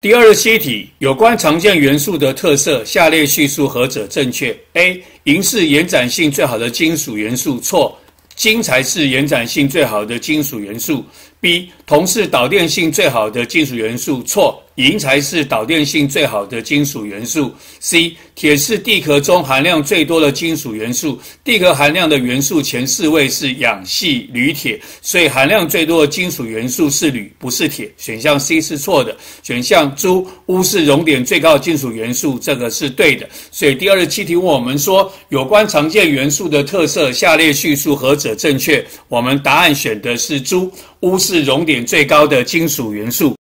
第二十七题，有关常见元素的特色，下列叙述何者正确？A. 银是延展性最好的金属元素，错。金才是延展性最好的金属元素。B. 铜是导电性最好的金属元素，错。银才是导电性最好的金属元素。C. 铁是地壳中含量最多的金属元素。地壳含量的元素前四位是氧、系、铝、铁，所以含量最多的金属元素是铝，不是铁。选项 C 是错的。选项 D 钨是熔点最高的金属元素，这个是对的。所以第二十七题问我们说，有关常见元素的特色，下列叙述何者正确？我们答案选的是 D，钨是熔点最高的金属元素。